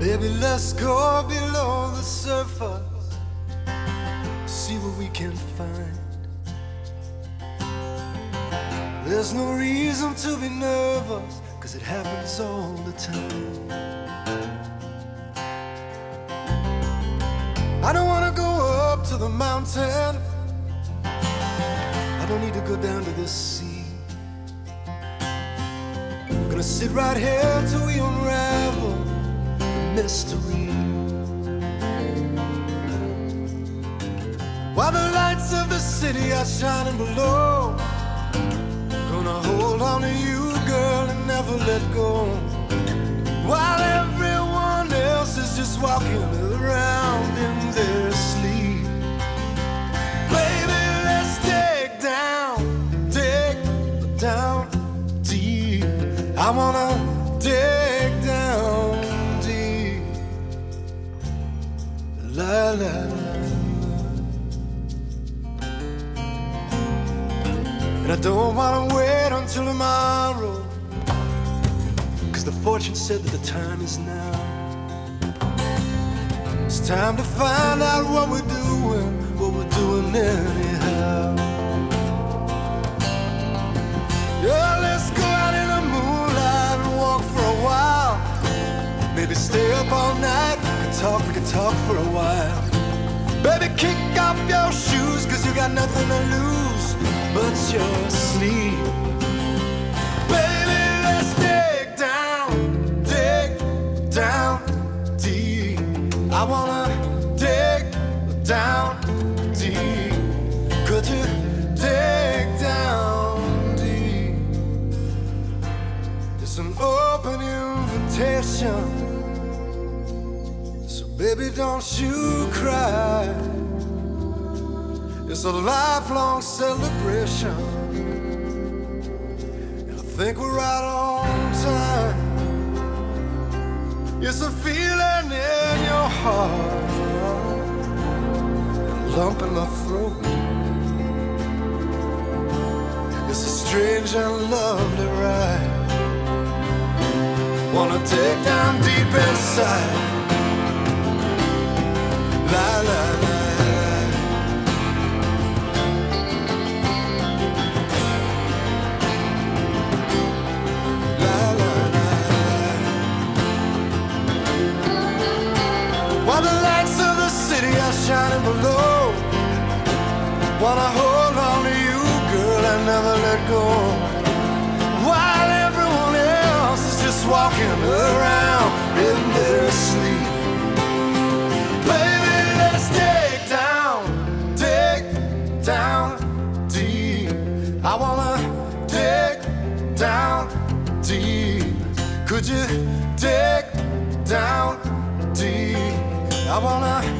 Baby, let's go below the surface. See what we can find. There's no reason to be nervous, cause it happens all the time. I don't wanna go up to the mountain. I don't need to go down to the sea. I'm gonna sit right here till we unravel mystery. While the lights of the city are shining below, gonna hold on to you, girl, and never let go. While everyone else is just walking around in their sleep. Baby, let's dig down, dig down deep. I wanna And I don't wanna wait until tomorrow. Cause the fortune said that the time is now. It's time to find out what we're doing, what we're doing anyhow. Yeah, let's go out in the moonlight and walk for a while. Maybe stay up all night, talk, we can talk for a while. Baby, kick off your shoes, cause you got nothing to lose but your sleep. Baby, let's dig down, dig down deep. I wanna dig down deep. Could you dig down deep? It's an open invitation. Baby, don't you cry. It's a lifelong celebration. And I think we're right on time. It's a feeling in your heart, a lump in my throat. It's a strange and lovely ride. Wanna take down deep inside. Shining below, wanna hold on to you, girl, and never let go. Could you dig down deep? I wanna